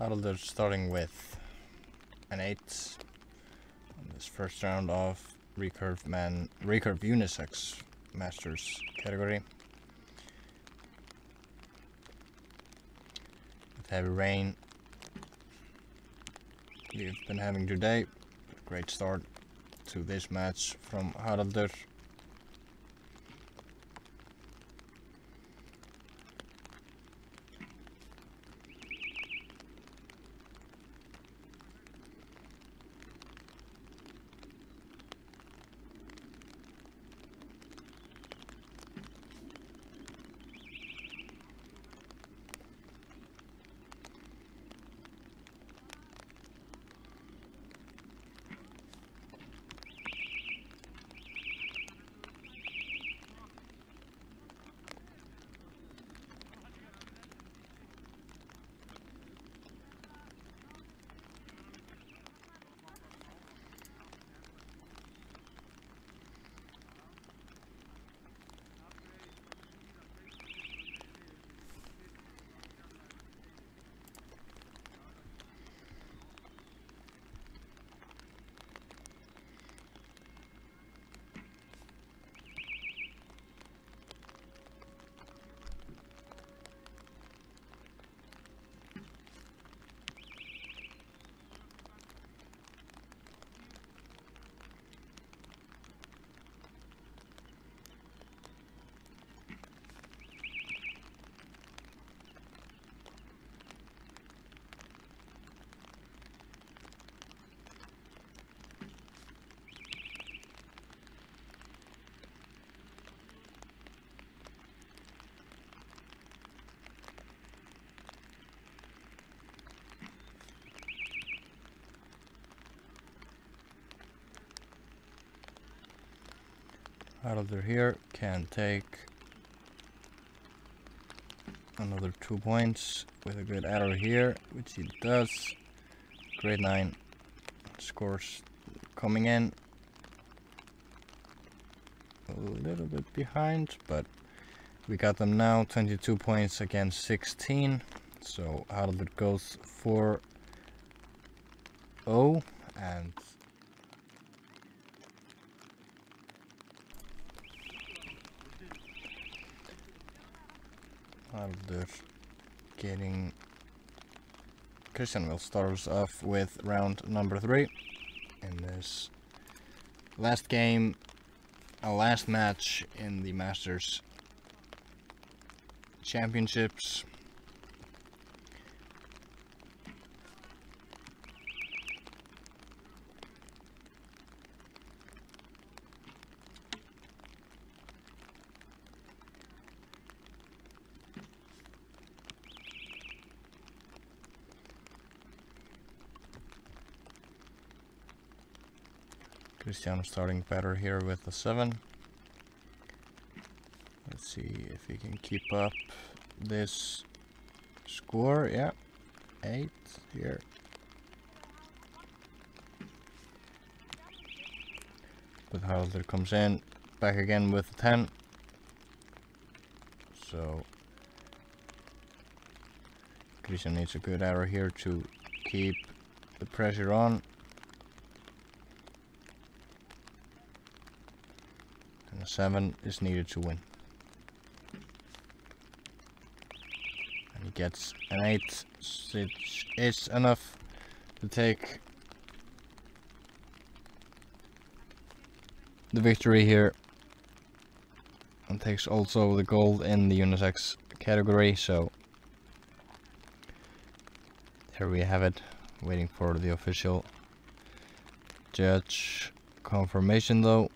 Haraldur starting with an 8 on this first round of recurve man recurve unisex masters category. With heavy rain we've been having today. Great start to this match from Haraldur. Haraldur here can take another two points with a good arrow here, which he does. Grade 9 scores coming in. A little bit behind, but we got them now. 22 points against 16. So Haraldur goes 4 0 and Haraldur getting Kristján will start us off with round number three in this last game, a last match in the Masters Championships. Kristján starting better here with the 7. Let's see if he can keep up this score. Yeah, 8 here. But Haraldur comes in, back again with the 10. So Kristján needs a good arrow here to keep the pressure on. A 7 is needed to win. And he gets an 8, which is enough to take the victory here. And takes also the gold in the unisex category, so here we have it, waiting for the official judge confirmation though.